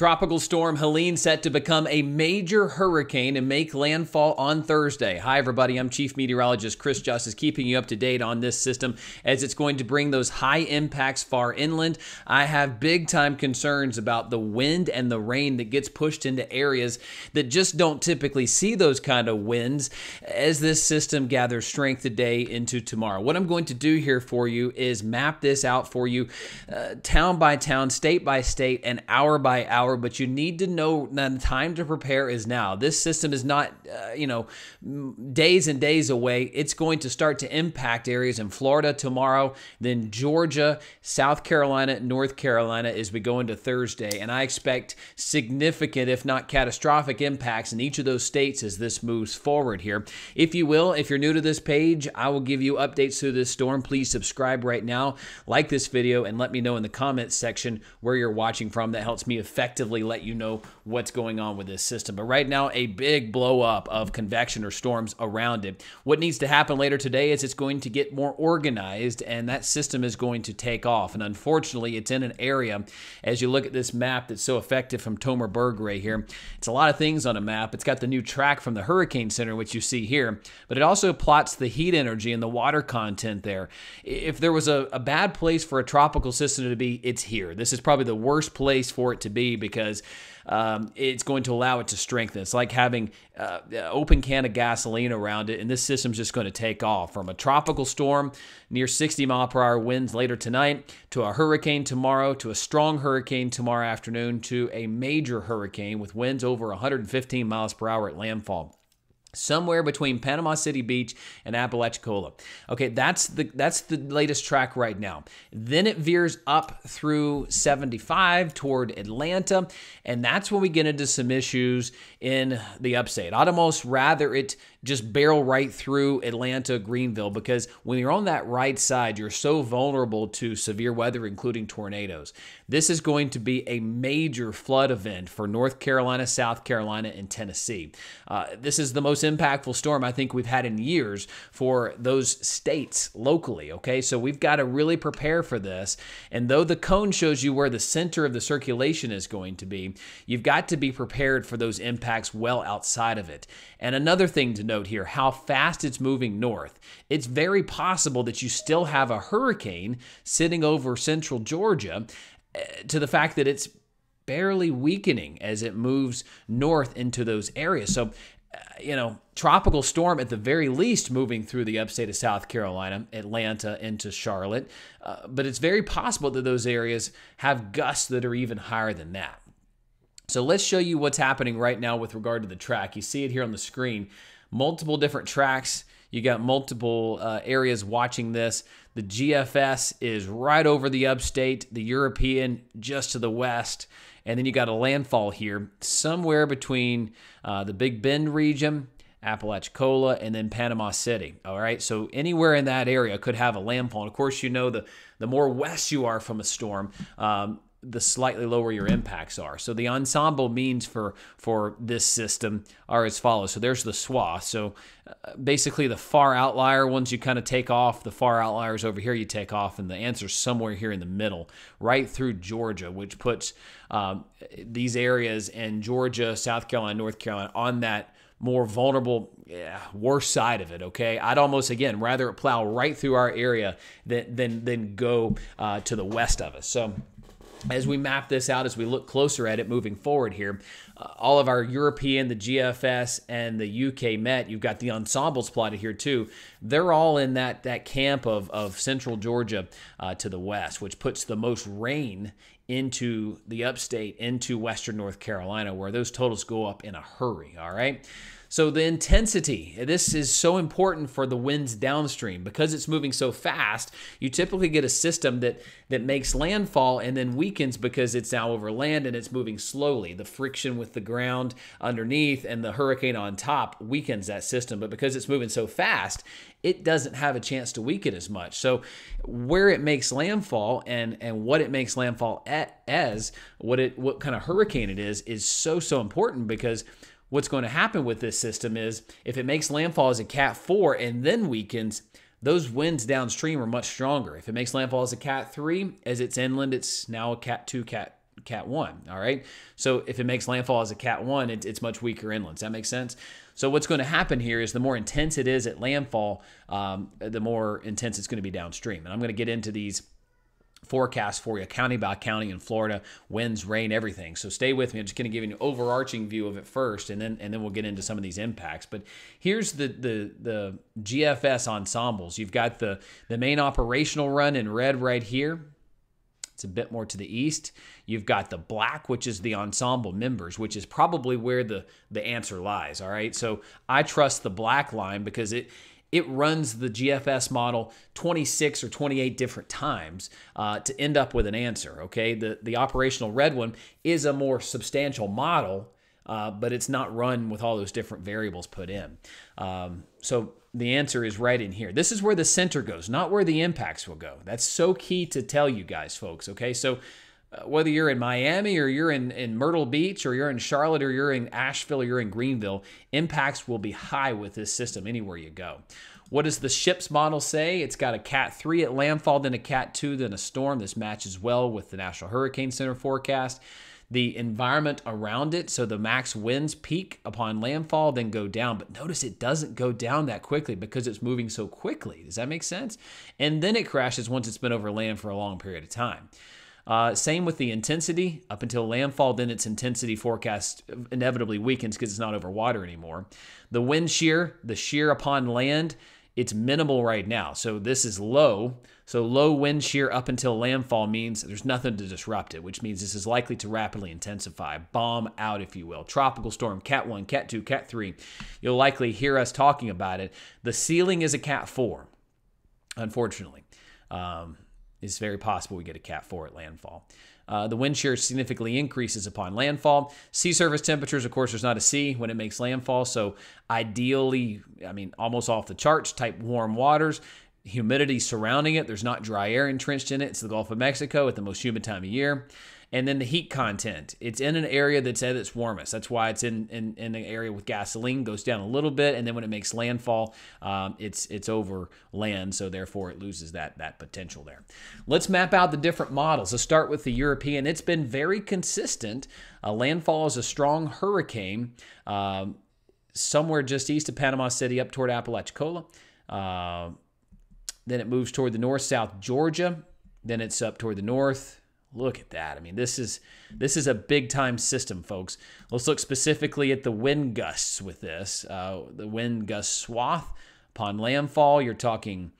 Tropical storm Helene set to become a major hurricane and make landfall on Thursday. Hi, everybody. I'm Chief Meteorologist Chris Justus, keeping you up to date on this system as it's going to bring those high impacts far inland. I have big time concerns about the wind and the rain that gets pushed into areas that just don't typically see those kind of winds as this system gathers strength today into tomorrow. What I'm going to do here for you is map this out for you, uh, town by town, state by state, and hour by hour hour, but you need to know that the time to prepare is now. This system is not, uh, you know, days and days away. It's going to start to impact areas in Florida tomorrow, then Georgia, South Carolina, North Carolina as we go into Thursday. And I expect significant, if not catastrophic, impacts in each of those states as this moves forward here. If you will, if you're new to this page, I will give you updates through this storm. Please subscribe right now, like this video, and let me know in the comments section where you're watching from. That helps me effectively effectively let you know what's going on with this system. But right now, a big blow up of convection or storms around it. What needs to happen later today is it's going to get more organized and that system is going to take off. And unfortunately, it's in an area, as you look at this map that's so effective from Tomer Bergray here, it's a lot of things on a map. It's got the new track from the Hurricane Center, which you see here, but it also plots the heat energy and the water content there. If there was a, a bad place for a tropical system to be, it's here. This is probably the worst place for it to be because um, it's going to allow it to strengthen. It's like having uh, open can of gasoline around it, and this system's just going to take off from a tropical storm near 60 mile per hour winds later tonight to a hurricane tomorrow to a strong hurricane tomorrow afternoon to a major hurricane with winds over 115 miles per hour at landfall somewhere between Panama City Beach and Apalachicola. Okay, that's the that's the latest track right now. Then it veers up through 75 toward Atlanta, and that's when we get into some issues in the upstate. I'd almost rather it just barrel right through Atlanta, Greenville, because when you're on that right side, you're so vulnerable to severe weather, including tornadoes. This is going to be a major flood event for North Carolina, South Carolina, and Tennessee. Uh, this is the most impactful storm I think we've had in years for those states locally. Okay, so we've got to really prepare for this. And though the cone shows you where the center of the circulation is going to be, you've got to be prepared for those impacts well outside of it. And another thing to note here how fast it's moving north. It's very possible that you still have a hurricane sitting over central Georgia eh, to the fact that it's barely weakening as it moves north into those areas. So, uh, you know, tropical storm at the very least moving through the upstate of South Carolina, Atlanta into Charlotte. Uh, but it's very possible that those areas have gusts that are even higher than that. So let's show you what's happening right now with regard to the track. You see it here on the screen multiple different tracks. You got multiple uh, areas watching this. The GFS is right over the upstate, the European just to the west. And then you got a landfall here somewhere between uh, the Big Bend region, Apalachicola, and then Panama City. All right. So anywhere in that area could have a landfall. And of course, you know the, the more west you are from a storm, um, the slightly lower your impacts are. So the ensemble means for for this system are as follows. So there's the swath. So uh, basically the far outlier ones you kind of take off, the far outliers over here you take off, and the answer's somewhere here in the middle, right through Georgia, which puts um, these areas in Georgia, South Carolina, North Carolina on that more vulnerable, yeah, worse side of it. Okay, I'd almost again rather plow right through our area than than than go uh, to the west of us. So as we map this out, as we look closer at it moving forward here, uh, all of our European, the GFS, and the UK Met, you've got the ensembles plotted here too. They're all in that that camp of, of central Georgia uh, to the west, which puts the most rain into the upstate, into western North Carolina, where those totals go up in a hurry. All right. So the intensity, this is so important for the winds downstream because it's moving so fast. You typically get a system that that makes landfall and then weakens because it's now over land and it's moving slowly. The friction with the ground underneath and the hurricane on top weakens that system, but because it's moving so fast, it doesn't have a chance to weaken as much. So where it makes landfall and and what it makes landfall at, as what it what kind of hurricane it is is so so important because what's going to happen with this system is if it makes landfall as a Cat 4 and then weakens, those winds downstream are much stronger. If it makes landfall as a Cat 3, as it's inland, it's now a Cat 2, Cat Cat 1. All right. So if it makes landfall as a Cat 1, it, it's much weaker inland. Does that make sense? So what's going to happen here is the more intense it is at landfall, um, the more intense it's going to be downstream. And I'm going to get into these forecast for you, county by county in Florida, winds, rain, everything. So stay with me. I'm just going to give you an overarching view of it first, and then and then we'll get into some of these impacts. But here's the the the GFS ensembles. You've got the the main operational run in red right here. It's a bit more to the east. You've got the black, which is the ensemble members, which is probably where the the answer lies. All right. So I trust the black line because it it runs the GFS model 26 or 28 different times uh, to end up with an answer. Okay, the the operational red one is a more substantial model, uh, but it's not run with all those different variables put in. Um, so the answer is right in here. This is where the center goes, not where the impacts will go. That's so key to tell you guys, folks. Okay, so. Uh, whether you're in Miami or you're in, in Myrtle Beach or you're in Charlotte or you're in Asheville or you're in Greenville, impacts will be high with this system anywhere you go. What does the SHIPS model say? It's got a Cat 3 at landfall, then a Cat 2, then a storm. This matches well with the National Hurricane Center forecast. The environment around it, so the max winds peak upon landfall, then go down. But notice it doesn't go down that quickly because it's moving so quickly. Does that make sense? And then it crashes once it's been over land for a long period of time. Uh, same with the intensity up until landfall, then its intensity forecast inevitably weakens because it's not over water anymore. The wind shear, the shear upon land, it's minimal right now. So this is low. So low wind shear up until landfall means there's nothing to disrupt it, which means this is likely to rapidly intensify, bomb out, if you will. Tropical storm, Cat 1, Cat 2, Cat 3. You'll likely hear us talking about it. The ceiling is a Cat 4, unfortunately. Um, it's very possible we get a Cat 4 at landfall. Uh, the wind shear significantly increases upon landfall. Sea surface temperatures, of course, there's not a sea when it makes landfall. So, ideally, I mean, almost off the charts type warm waters. Humidity surrounding it. There's not dry air entrenched in it. It's the Gulf of Mexico at the most humid time of year and then the heat content. It's in an area that's at its warmest. That's why it's in, in, in an area with gasoline, goes down a little bit, and then when it makes landfall, um, it's it's over land, so therefore it loses that that potential there. Let's map out the different models. Let's start with the European. It's been very consistent. Uh, landfall is a strong hurricane. Um, somewhere just east of Panama City, up toward Apalachicola. Uh, then it moves toward the north, south Georgia. Then it's up toward the north, Look at that. I mean, this is this is a big time system, folks. Let's look specifically at the wind gusts with this. Uh, the wind gust swath upon landfall, you're talking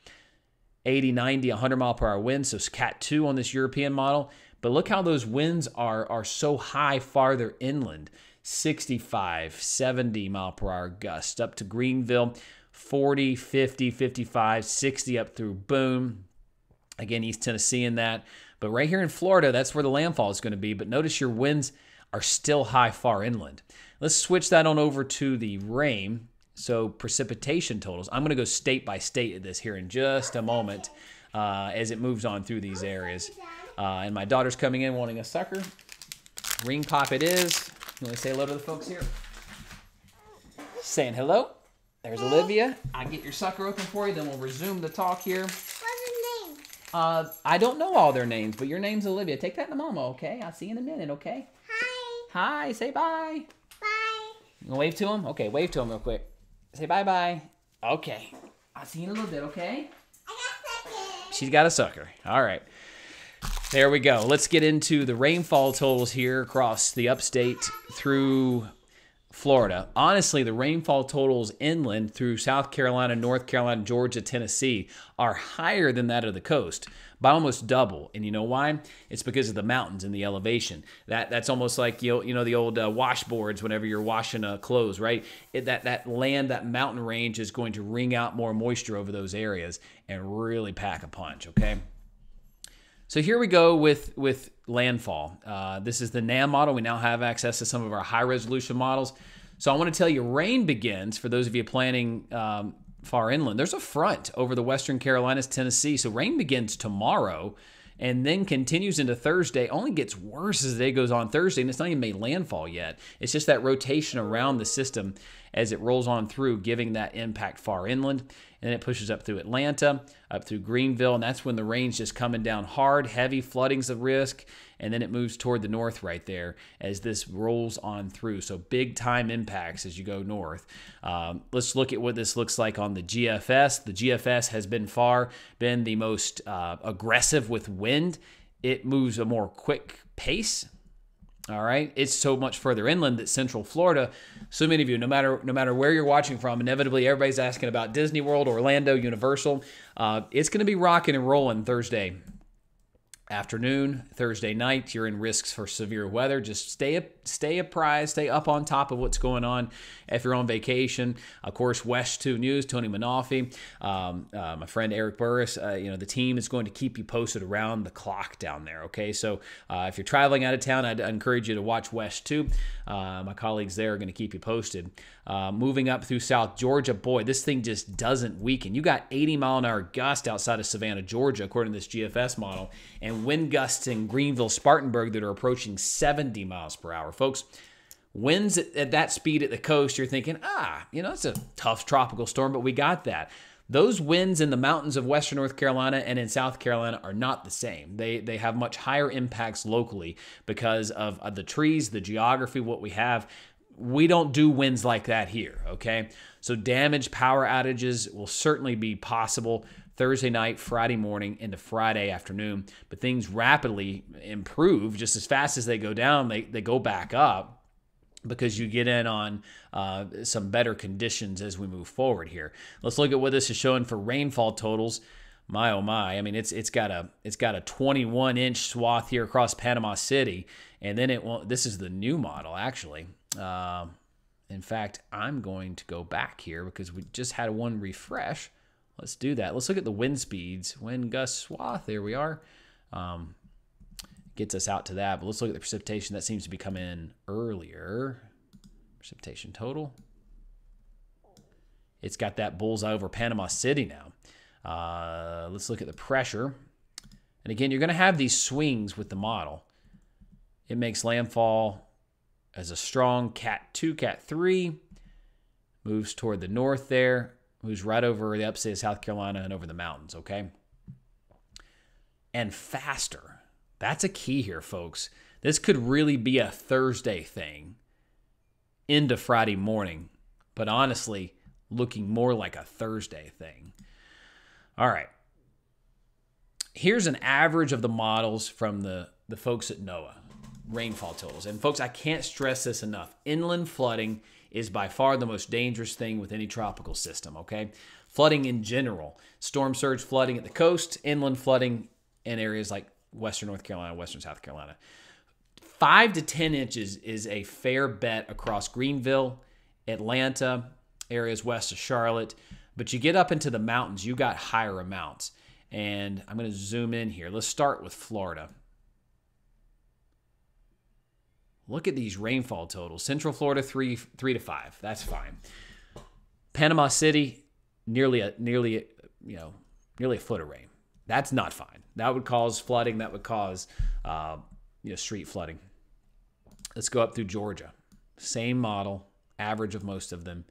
80, 90, 100 mile per hour winds. So it's Cat 2 on this European model. But look how those winds are are so high farther inland. 65, 70 mile per hour gusts up to Greenville, 40, 50, 55, 60 up through Boone. Again, East Tennessee in that. But right here in Florida, that's where the landfall is going to be. But notice your winds are still high far inland. Let's switch that on over to the rain. So precipitation totals. I'm going to go state by state at this here in just a moment uh, as it moves on through these areas. Uh, and my daughter's coming in wanting a sucker. Ring pop it is. You want to say hello to the folks here? Saying hello. There's Olivia. I get your sucker open for you, then we'll resume the talk here. Uh, I don't know all their names, but your name's Olivia. Take that to Mama, okay? I'll see you in a minute, okay? Hi. Hi. Say bye. Bye. You wave to him? Okay, wave to him real quick. Say bye bye. Okay. I'll see you in a little bit, okay? I got second. She's got a sucker. All right. There we go. Let's get into the rainfall totals here across the upstate through Florida. Honestly, the rainfall totals inland through South Carolina, North Carolina, Georgia, Tennessee are higher than that of the coast by almost double. And you know why? It's because of the mountains and the elevation. That that's almost like you know, you know the old uh, washboards whenever you're washing uh, clothes, right? It, that that land, that mountain range is going to wring out more moisture over those areas and really pack a punch. Okay. So here we go with with landfall. Uh, this is the NAM model. We now have access to some of our high resolution models. So I want to tell you, rain begins for those of you planning um, far inland. There's a front over the Western Carolinas, Tennessee. So rain begins tomorrow and then continues into Thursday. Only gets worse as the day goes on Thursday, and it's not even made landfall yet. It's just that rotation around the system. As it rolls on through, giving that impact far inland. And then it pushes up through Atlanta, up through Greenville, and that's when the rain's just coming down hard, heavy flooding's a risk, and then it moves toward the north right there as this rolls on through. So big time impacts as you go north. Um, let's look at what this looks like on the GFS. The GFS has been far been the most uh, aggressive with wind. It moves a more quick pace all right, it's so much further inland that Central Florida. So many of you, no matter no matter where you're watching from, inevitably everybody's asking about Disney World, Orlando, Universal. Uh, it's going to be rocking and rolling Thursday afternoon, Thursday night, you're in risks for severe weather. Just stay stay apprised, stay up on top of what's going on if you're on vacation. Of course, WESH 2 News, Tony Mainolfi, um, uh, my friend Eric Burris, uh, you know, the team is going to keep you posted around the clock down there, okay? So uh, if you're traveling out of town, I'd encourage you to watch WESH 2. Uh, my colleagues there are going to keep you posted. Uh, moving up through South Georgia, boy, this thing just doesn't weaken. You got 80 mile an hour gust outside of Savannah, Georgia, according to this GFS model, and wind gusts in Greenville, Spartanburg that are approaching 70 miles per hour. Folks, winds at, that speed at the coast, you're thinking, ah, you know, it's a tough tropical storm, but we got that. Those winds in the mountains of western North Carolina and in South Carolina are not the same. They they have much higher impacts locally because of, of the trees, the geography, what we have we don't do winds like that here, okay? So damage, power outages will certainly be possible Thursday night, Friday morning, into Friday afternoon, but things rapidly improve just as fast as they go down, they, they go back up because you get in on uh, some better conditions as we move forward here. Let's look at what this is showing for rainfall totals. My oh my! I mean, it's it's got a it's got a 21 inch swath here across Panama City, and then it won't. This is the new model actually. Uh, in fact, I'm going to go back here because we just had one refresh. Let's do that. Let's look at the wind speeds. Wind gust swath. There we are. Um, gets us out to that. But let's look at the precipitation. That seems to be coming in earlier. Precipitation total. It's got that bullseye over Panama City now. Uh, let's look at the pressure. And again, you're going to have these swings with the model. It makes landfall as a strong Cat 2, Cat 3. Moves toward the north there. Moves right over the upstate of South Carolina and over the mountains, okay? And faster. That's a key here, folks. This could really be a Thursday thing into Friday morning, but honestly, looking more like a Thursday thing. All right. Here's an average of the models from the, the folks at NOAA rainfall totals. And folks, I can't stress this enough. Inland flooding is by far the most dangerous thing with any tropical system, okay? Flooding in general, storm surge flooding at the coast, inland flooding in areas like western North Carolina, western South Carolina. Five to 10 inches is a fair bet across Greenville, Atlanta, areas west of Charlotte. But you get up into the mountains, you got higher amounts. And I'm going to zoom in here. Let's start with Florida. Look at these rainfall totals. Central Florida three three to five. That's fine. Panama City nearly a nearly a, you know nearly a foot of rain. That's not fine. That would cause flooding. That would cause uh, you know street flooding. Let's go up through Georgia. Same model, average of most of them.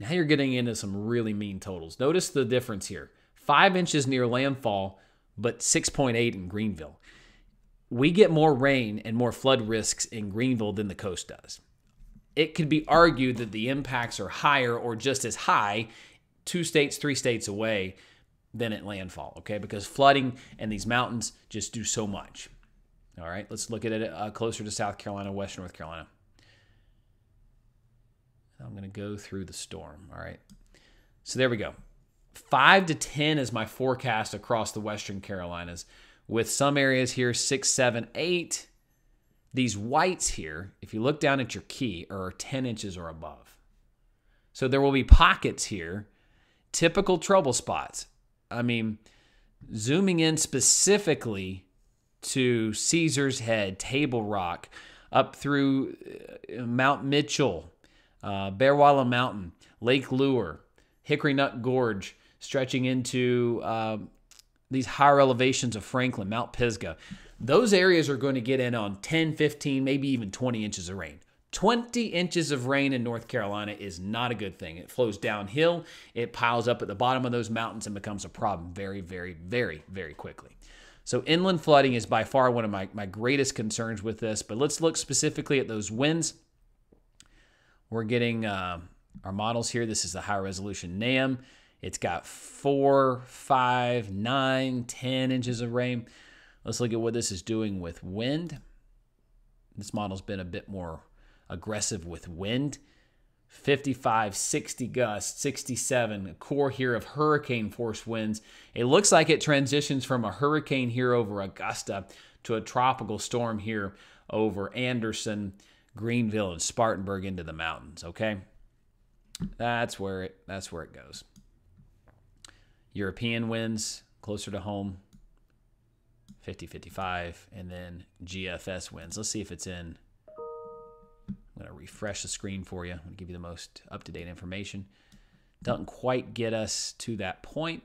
Now you're getting into some really mean totals. Notice the difference here. Five inches near landfall, but 6.8 in Greenville we get more rain and more flood risks in Greenville than the coast does. It could be argued that the impacts are higher or just as high two states, three states away than at landfall, okay? Because flooding and these mountains just do so much. All right, let's look at it uh, closer to South Carolina, Western North Carolina. I'm going to go through the storm. All right. So there we go. Five to 10 is my forecast across the Western Carolinas with some areas here six, seven, eight. These whites here, if you look down at your key, are 10 inches or above. So there will be pockets here, typical trouble spots. I mean, zooming in specifically to Caesar's Head, Table Rock, up through uh, Mount Mitchell, uh, Bearwallow Mountain, Lake Lure, Hickory Nut Gorge, stretching into uh, these higher elevations of Franklin, Mount Pisgah, those areas are going to get in on 10, 15, maybe even 20 inches of rain. 20 inches of rain in North Carolina is not a good thing. It flows downhill, it piles up at the bottom of those mountains and becomes a problem very, very, very, very quickly. So, inland flooding is by far one of my, my greatest concerns with this, but let's look specifically at those winds. We're getting uh, our models here. This is the high resolution NAM. It's got four, five, nine, ten inches of rain. Let's look at what this is doing with wind. This model's been a bit more aggressive with wind. 55, 60 gusts, 67, a core here of hurricane force winds. It looks like it transitions from a hurricane here over Augusta to a tropical storm here over Anderson, Greenville, and Spartanburg into the mountains, okay? That's where it that's where it goes. European wins closer to home 50 55 and then GFS wins. Let's see if it's in I'm going to refresh the screen for you. I'm going to give you the most up-to-date information. Doesn't quite get us to that point,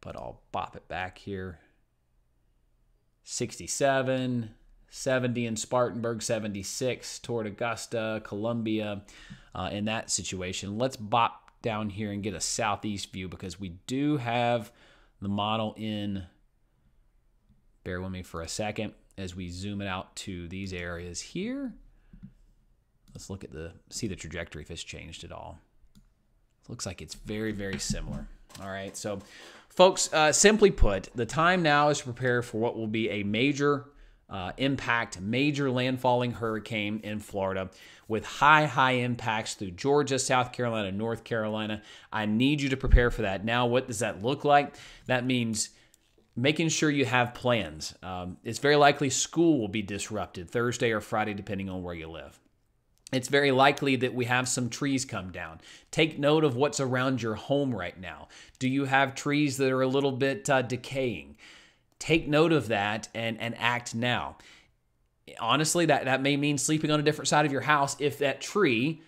but I'll bop it back here. 67, 70 in Spartanburg, 76 toward Augusta, Columbia, uh, in that situation. Let's bop down here and get a southeast view because we do have the model in. Bear with me for a second as we zoom it out to these areas here. Let's look at the see the trajectory if it's changed at all. Looks like it's very, very similar. All right, so folks, uh, simply put, the time now is to prepare for what will be a major uh, impact, major landfalling hurricane in Florida with high, high impacts through Georgia, South Carolina, North Carolina. I need you to prepare for that. Now, what does that look like? That means making sure you have plans. Um, it's very likely school will be disrupted Thursday or Friday, depending on where you live it's very likely that we have some trees come down. Take note of what's around your home right now. Do you have trees that are a little bit uh, decaying? Take note of that and, and act now. Honestly, that, that may mean sleeping on a different side of your house if that tree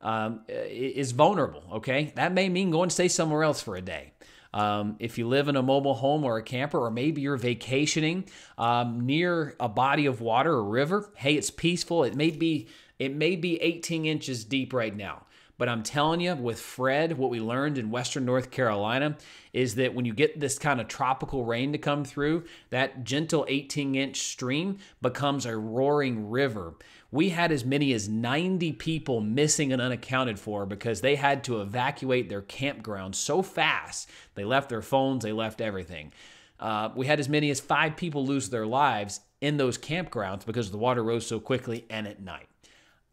um, is vulnerable, okay? That may mean going to stay somewhere else for a day. Um, if you live in a mobile home or a camper, or maybe you're vacationing um, near a body of water or river, hey, it's peaceful. It may be it may be 18 inches deep right now. But I'm telling you, with Fred, what we learned in Western North Carolina is that when you get this kind of tropical rain to come through, that gentle 18 inch stream becomes a roaring river. We had as many as 90 people missing and unaccounted for because they had to evacuate their campground so fast. They left their phones, they left everything. Uh, we had as many as five people lose their lives in those campgrounds because the water rose so quickly and at night.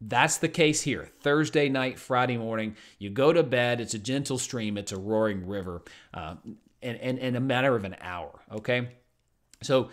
That's the case here. Thursday night, Friday morning, you go to bed. It's a gentle stream. It's a roaring river, uh, in, in, in a matter of an hour. Okay, so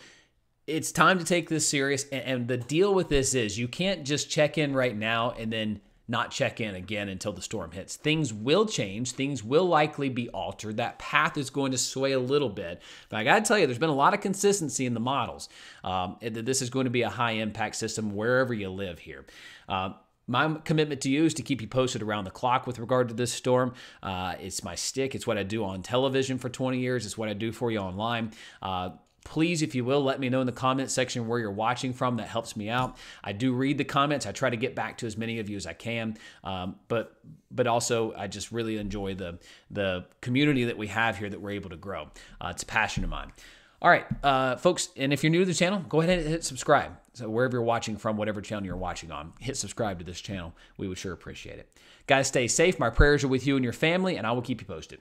it's time to take this serious. And, and the deal with this is you can't just check in right now and then not check in again until the storm hits. Things will change. Things will likely be altered. That path is going to sway a little bit. But I got to tell you, there's been a lot of consistency in the models. Um, this is going to be a high impact system wherever you live here. Uh, my commitment to you is to keep you posted around the clock with regard to this storm. Uh, it's my stick. It's what I do on television for 20 years. It's what I do for you online. Uh, please, if you will, let me know in the comment section where you're watching from. That helps me out. I do read the comments. I try to get back to as many of you as I can. Um, but but also, I just really enjoy the the community that we have here that we're able to grow. Uh, it's a passion of mine. All right, uh, folks, and if you're new to the channel, go ahead and hit subscribe. So wherever you're watching from, whatever channel you're watching on, hit subscribe to this channel. We would sure appreciate it. Guys, stay safe. My prayers are with you and your family, and I will keep you posted.